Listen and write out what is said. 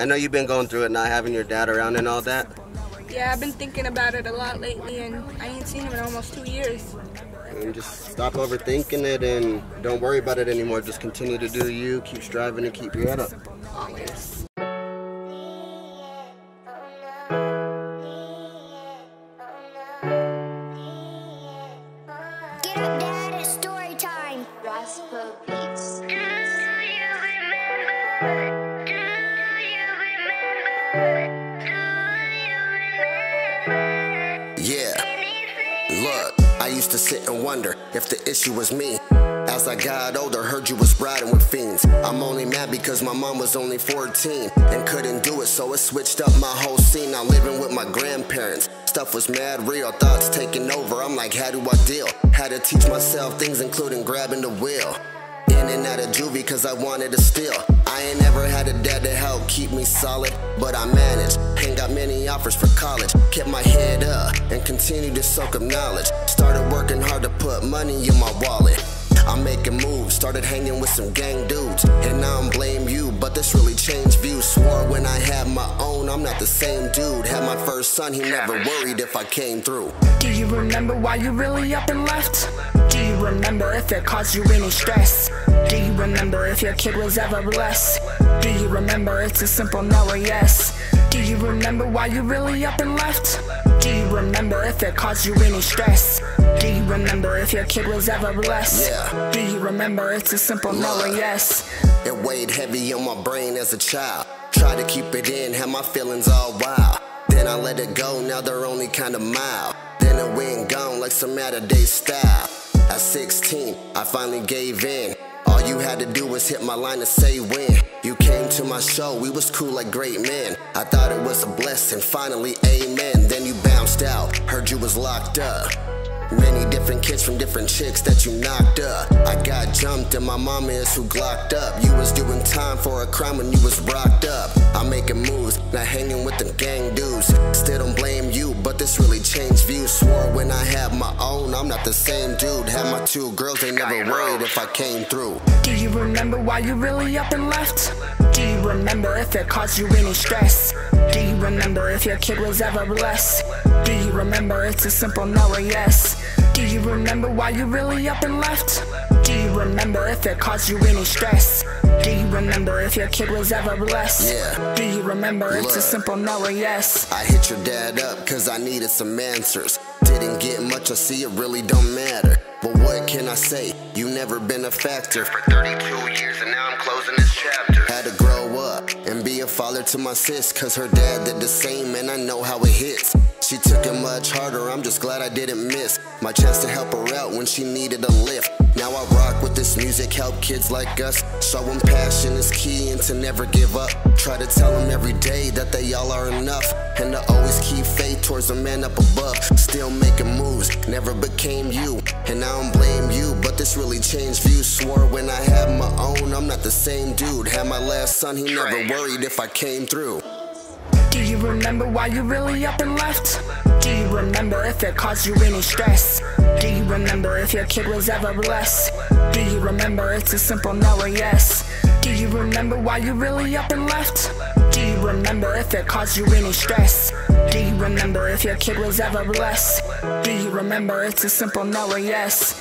I know you've been going through it, not having your dad around and all that. Yeah, I've been thinking about it a lot lately, and I ain't seen him in almost two years. And just stop overthinking it and don't worry about it anymore. Just continue to do you, keep striving, and keep your head up. Always. Used to sit and wonder if the issue was me. As I got older, heard you was riding with fiends. I'm only mad because my mom was only 14 and couldn't do it, so it switched up my whole scene. Now living with my grandparents. Stuff was mad real, thoughts taking over. I'm like, how do I deal? Had to teach myself things, including grabbing the wheel. In and out of juvie cause I wanted to steal. I ain't never had a dad to help keep me solid, but I managed. Offers for college. Kept my head up and continued to soak up knowledge. Started working hard to put money in my wallet. Started hanging with some gang dudes. And now I'm blame you, but this really changed views. Swore when I had my own, I'm not the same dude. Had my first son, he never worried if I came through. Do you remember why you really up and left? Do you remember if it caused you any stress? Do you remember if your kid was ever blessed? Do you remember it's a simple no or yes? Do you remember why you really up and left? Do you remember if it caused you any stress? Do you remember if your kid was ever blessed? Yeah. Do you remember it's a simple no or yes? It weighed heavy on my brain as a child. Tried to keep it in, had my feelings all wild. Then I let it go, now they're only kinda mild. Then it went gone like some out of date style. At 16, I finally gave in. All you had to do was hit my line and say when. You came to my show, we was cool like great men. I thought it was a blessing, finally, amen. Then you bounced out, heard you was locked up. Many different kids from different chicks that you knocked up. I got jumped and my mama is who glocked up. You was doing time for a crime when you was rocked up. I'm making moves, not hanging with them gang dudes. Still don't blame you, but this really changed views. Swore when I had my own, I'm not the same dude. Had my two girls, they never worried if I came through. Do you remember why you really up and left? Do you remember if it caused you any stress? Do you remember if your kid was ever blessed? Do you remember it's a simple no or yes? Do you remember why you really up and left? Do you remember if it caused you any stress? Do you remember if your kid was ever blessed? Yeah. Do you remember Look, it's a simple no or yes? I hit your dad up cause I needed some answers. Didn't get much, I see it really don't matter. But what can I say? You never been a factor. For 32 years and now I'm closing this chapter. Had to grow up and be a father to my sis. Cause her dad did the same and I know how it hits. She took it much harder, I'm just glad I didn't miss my chance to help her out when she needed a lift. Now I rock with this music, help kids like us. Show them passion is key and to never give up. Try to tell them every day that they all are enough. And to always keep faith towards the man up above. Still making moves, never became you. And I don't blame you, but this really changed views. Swore when I had my own, I'm not the same dude. Had my last son, he never worried if I came through. Do you remember why you really up and left? Do you remember if it caused you any stress? Do you remember if your kid was ever blessed? Do you remember it's a simple no or yes? Do you remember why you really up and left? Do you remember if it caused you any stress? Do you remember if your kid was ever blessed? Do you remember it's a simple no or yes?